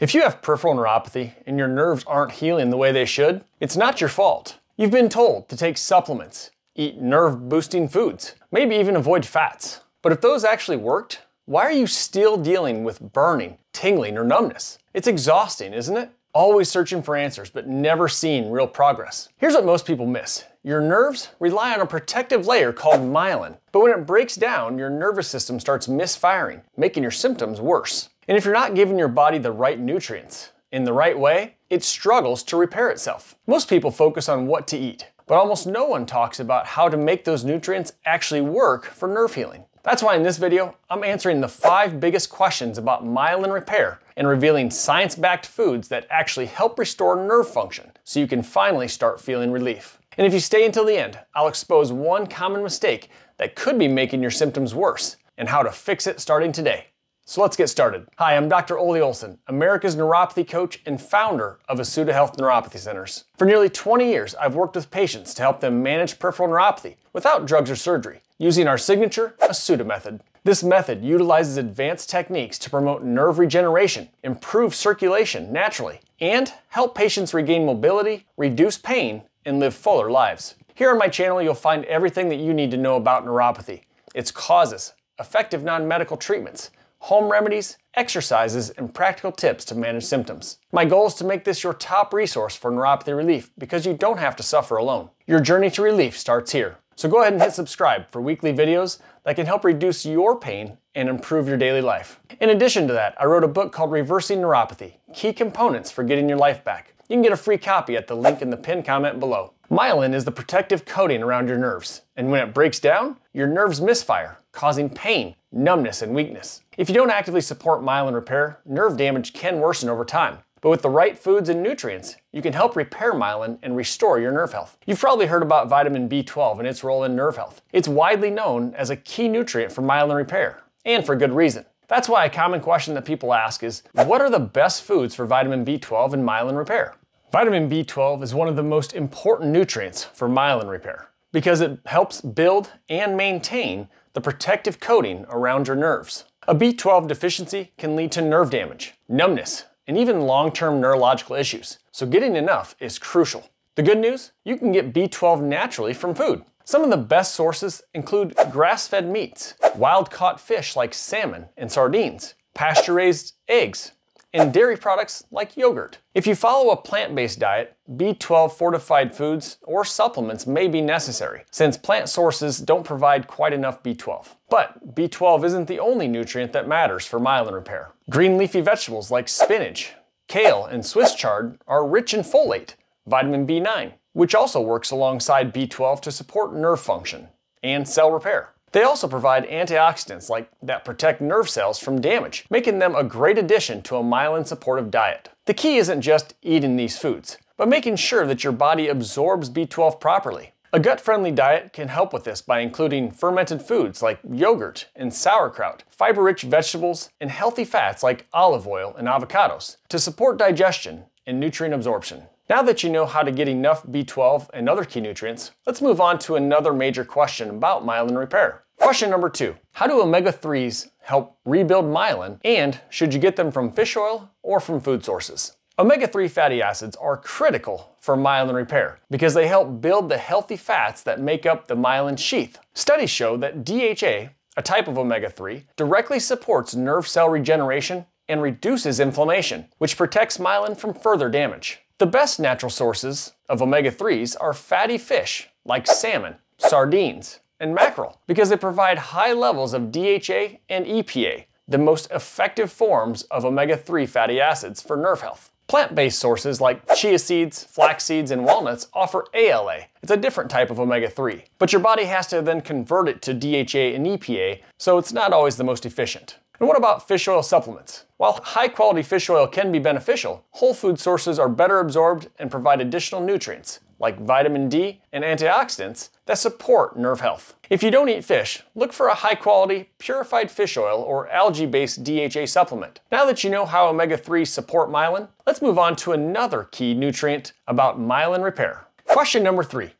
If you have peripheral neuropathy and your nerves aren't healing the way they should, it's not your fault. You've been told to take supplements, eat nerve boosting foods, maybe even avoid fats. But if those actually worked, why are you still dealing with burning, tingling, or numbness? It's exhausting, isn't it? Always searching for answers, but never seeing real progress. Here's what most people miss. Your nerves rely on a protective layer called myelin. But when it breaks down, your nervous system starts misfiring, making your symptoms worse. And if you're not giving your body the right nutrients in the right way, it struggles to repair itself. Most people focus on what to eat, but almost no one talks about how to make those nutrients actually work for nerve healing. That's why in this video, I'm answering the five biggest questions about myelin repair and revealing science-backed foods that actually help restore nerve function so you can finally start feeling relief. And if you stay until the end, I'll expose one common mistake that could be making your symptoms worse and how to fix it starting today. So let's get started. Hi, I'm Dr. Ole Olson, America's neuropathy coach and founder of Asuta Health Neuropathy Centers. For nearly 20 years, I've worked with patients to help them manage peripheral neuropathy without drugs or surgery, using our signature Asuta method. This method utilizes advanced techniques to promote nerve regeneration, improve circulation naturally, and help patients regain mobility, reduce pain, and live fuller lives. Here on my channel, you'll find everything that you need to know about neuropathy, its causes, effective non-medical treatments, home remedies, exercises, and practical tips to manage symptoms. My goal is to make this your top resource for neuropathy relief because you don't have to suffer alone. Your journey to relief starts here. So go ahead and hit subscribe for weekly videos that can help reduce your pain and improve your daily life. In addition to that, I wrote a book called Reversing Neuropathy, Key Components for Getting Your Life Back. You can get a free copy at the link in the pinned comment below. Myelin is the protective coating around your nerves, and when it breaks down, your nerves misfire, causing pain, numbness, and weakness. If you don't actively support myelin repair, nerve damage can worsen over time. But with the right foods and nutrients, you can help repair myelin and restore your nerve health. You've probably heard about vitamin B12 and its role in nerve health. It's widely known as a key nutrient for myelin repair, and for good reason. That's why a common question that people ask is, what are the best foods for vitamin B12 and myelin repair? Vitamin B12 is one of the most important nutrients for myelin repair because it helps build and maintain the protective coating around your nerves. A B12 deficiency can lead to nerve damage, numbness, and even long-term neurological issues, so getting enough is crucial. The good news? You can get B12 naturally from food. Some of the best sources include grass-fed meats, wild-caught fish like salmon and sardines, pasture-raised eggs, and dairy products like yogurt. If you follow a plant-based diet, B12 fortified foods or supplements may be necessary, since plant sources don't provide quite enough B12. But B12 isn't the only nutrient that matters for myelin repair. Green leafy vegetables like spinach, kale, and Swiss chard are rich in folate, vitamin B9, which also works alongside B12 to support nerve function and cell repair. They also provide antioxidants like that protect nerve cells from damage, making them a great addition to a myelin supportive diet. The key isn't just eating these foods, but making sure that your body absorbs B12 properly. A gut-friendly diet can help with this by including fermented foods like yogurt and sauerkraut, fiber-rich vegetables, and healthy fats like olive oil and avocados to support digestion and nutrient absorption. Now that you know how to get enough B12 and other key nutrients, let's move on to another major question about myelin repair. Question number two, how do omega-3s help rebuild myelin and should you get them from fish oil or from food sources? Omega-3 fatty acids are critical for myelin repair because they help build the healthy fats that make up the myelin sheath. Studies show that DHA, a type of omega-3, directly supports nerve cell regeneration and reduces inflammation, which protects myelin from further damage. The best natural sources of omega-3s are fatty fish like salmon, sardines, and mackerel because they provide high levels of DHA and EPA, the most effective forms of omega-3 fatty acids for nerve health. Plant-based sources like chia seeds, flax seeds, and walnuts offer ALA. It's a different type of omega-3, but your body has to then convert it to DHA and EPA, so it's not always the most efficient. And what about fish oil supplements? While high quality fish oil can be beneficial, whole food sources are better absorbed and provide additional nutrients, like vitamin D and antioxidants, that support nerve health. If you don't eat fish, look for a high quality, purified fish oil or algae based DHA supplement. Now that you know how omega 3s support myelin, let's move on to another key nutrient about myelin repair. Question number three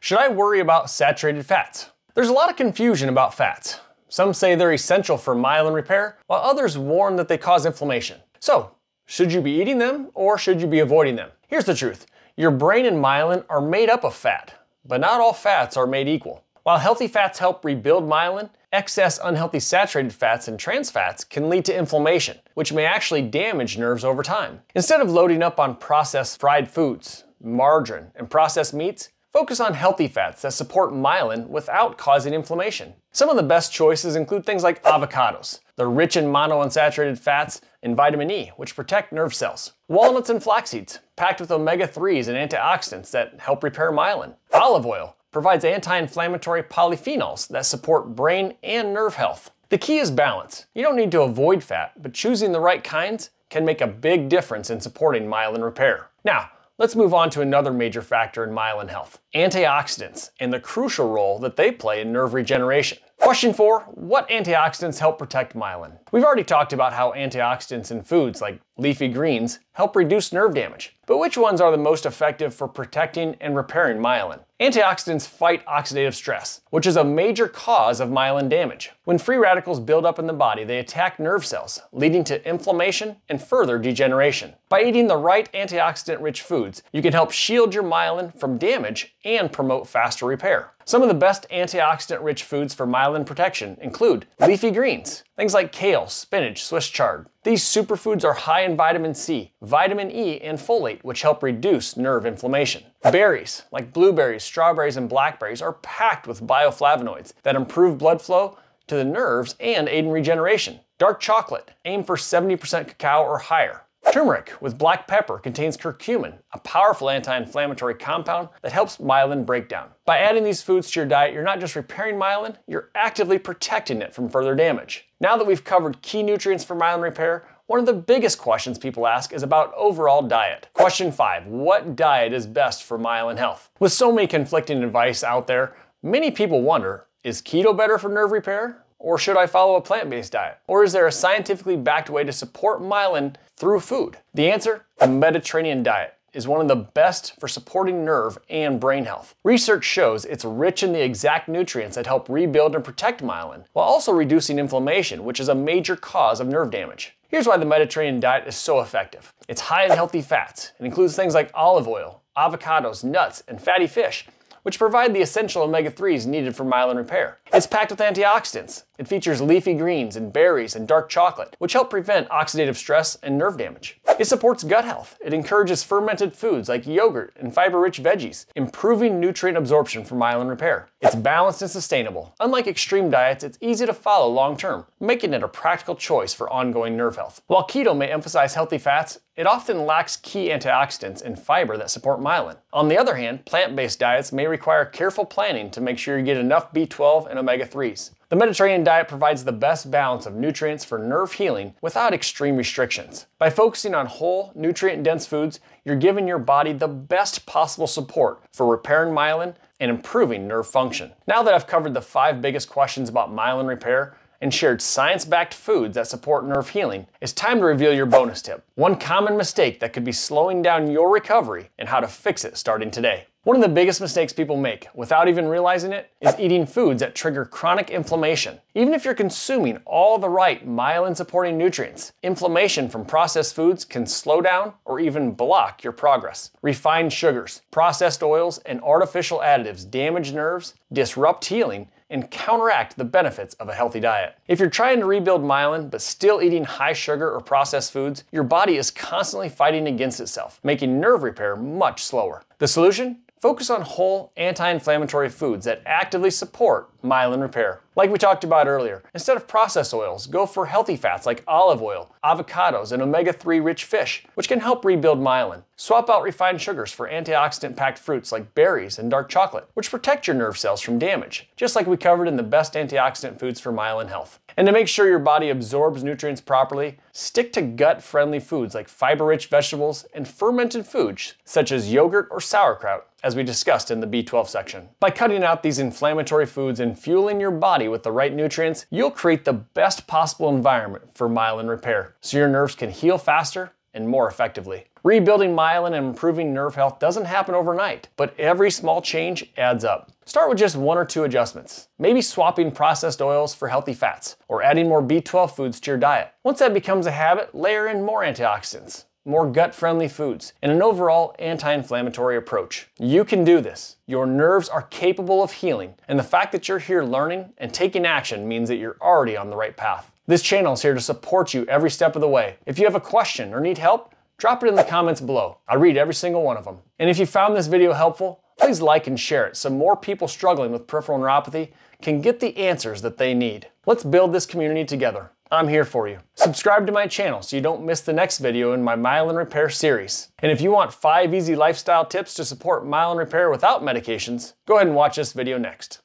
Should I worry about saturated fats? There's a lot of confusion about fats. Some say they're essential for myelin repair, while others warn that they cause inflammation. So, Should you be eating them or should you be avoiding them? Here's the truth. Your brain and myelin are made up of fat, but not all fats are made equal. While healthy fats help rebuild myelin, excess unhealthy saturated fats and trans fats can lead to inflammation, which may actually damage nerves over time. Instead of loading up on processed fried foods, margarine, and processed meats, focus on healthy fats that support myelin without causing inflammation. Some of the best choices include things like avocados. They're rich in monounsaturated fats and vitamin E, which protect nerve cells. Walnuts and flax seeds, packed with omega-3s and antioxidants that help repair myelin. Olive oil, provides anti-inflammatory polyphenols that support brain and nerve health. The key is balance. You don't need to avoid fat, but choosing the right kinds can make a big difference in supporting myelin repair. Now, let's move on to another major factor in myelin health, antioxidants and the crucial role that they play in nerve regeneration. Question four, what antioxidants help protect myelin? We've already talked about how antioxidants in foods like leafy greens help reduce nerve damage, but which ones are the most effective for protecting and repairing myelin? Antioxidants fight oxidative stress, which is a major cause of myelin damage. When free radicals build up in the body, they attack nerve cells, leading to inflammation and further degeneration. By eating the right antioxidant-rich foods, you can help shield your myelin from damage and promote faster repair. Some of the best antioxidant-rich foods for myelin protection include leafy greens, things like kale, spinach, Swiss chard. These superfoods are high in vitamin C, vitamin E, and folate, which help reduce nerve inflammation. Berries, like blueberries, strawberries, and blackberries, are packed with bioflavonoids that improve blood flow to the nerves and aid in regeneration. Dark chocolate, aim for 70% cacao or higher. Turmeric with black pepper contains curcumin, a powerful anti-inflammatory compound that helps myelin breakdown. By adding these foods to your diet, you're not just repairing myelin, you're actively protecting it from further damage. Now that we've covered key nutrients for myelin repair, one of the biggest questions people ask is about overall diet. Question 5. What diet is best for myelin health? With so many conflicting advice out there, many people wonder, is keto better for nerve repair? Or should I follow a plant-based diet? Or is there a scientifically backed way to support myelin through food? The answer, the Mediterranean diet is one of the best for supporting nerve and brain health. Research shows it's rich in the exact nutrients that help rebuild and protect myelin, while also reducing inflammation, which is a major cause of nerve damage. Here's why the Mediterranean diet is so effective. It's high in healthy fats. It includes things like olive oil, avocados, nuts, and fatty fish, which provide the essential omega-3s needed for myelin repair. It's packed with antioxidants. It features leafy greens and berries and dark chocolate, which help prevent oxidative stress and nerve damage. It supports gut health. It encourages fermented foods like yogurt and fiber-rich veggies, improving nutrient absorption for myelin repair. It's balanced and sustainable. Unlike extreme diets, it's easy to follow long term, making it a practical choice for ongoing nerve health. While keto may emphasize healthy fats, it often lacks key antioxidants and fiber that support myelin. On the other hand, plant-based diets may require careful planning to make sure you get enough B12 and omega-3s. The Mediterranean diet provides the best balance of nutrients for nerve healing without extreme restrictions. By focusing on whole, nutrient-dense foods, you're giving your body the best possible support for repairing myelin and improving nerve function. Now that I've covered the five biggest questions about myelin repair, and shared science-backed foods that support nerve healing, it's time to reveal your bonus tip. One common mistake that could be slowing down your recovery and how to fix it starting today. One of the biggest mistakes people make, without even realizing it, is eating foods that trigger chronic inflammation. Even if you're consuming all the right myelin supporting nutrients, inflammation from processed foods can slow down or even block your progress. Refined sugars, processed oils, and artificial additives damage nerves, disrupt healing, and counteract the benefits of a healthy diet. If you're trying to rebuild myelin but still eating high sugar or processed foods, your body is constantly fighting against itself, making nerve repair much slower. The solution? Focus on whole, anti-inflammatory foods that actively support myelin repair. Like we talked about earlier, instead of processed oils, go for healthy fats like olive oil, avocados, and omega-3 rich fish, which can help rebuild myelin. Swap out refined sugars for antioxidant-packed fruits like berries and dark chocolate, which protect your nerve cells from damage, just like we covered in the best antioxidant foods for myelin health. And to make sure your body absorbs nutrients properly, stick to gut-friendly foods like fiber-rich vegetables and fermented foods such as yogurt or sauerkraut, as we discussed in the B12 section. By cutting out these inflammatory foods and fueling your body with the right nutrients, you'll create the best possible environment for myelin repair, so your nerves can heal faster and more effectively. Rebuilding myelin and improving nerve health doesn't happen overnight, but every small change adds up. Start with just one or two adjustments. Maybe swapping processed oils for healthy fats, or adding more B12 foods to your diet. Once that becomes a habit, layer in more antioxidants, more gut-friendly foods, and an overall anti-inflammatory approach. You can do this. Your nerves are capable of healing, and the fact that you're here learning and taking action means that you're already on the right path. This channel is here to support you every step of the way. If you have a question or need help, drop it in the comments below. I read every single one of them. And if you found this video helpful, please like and share it so more people struggling with peripheral neuropathy can get the answers that they need. Let's build this community together. I'm here for you. Subscribe to my channel so you don't miss the next video in my myelin repair series. And if you want five easy lifestyle tips to support myelin repair without medications, go ahead and watch this video next.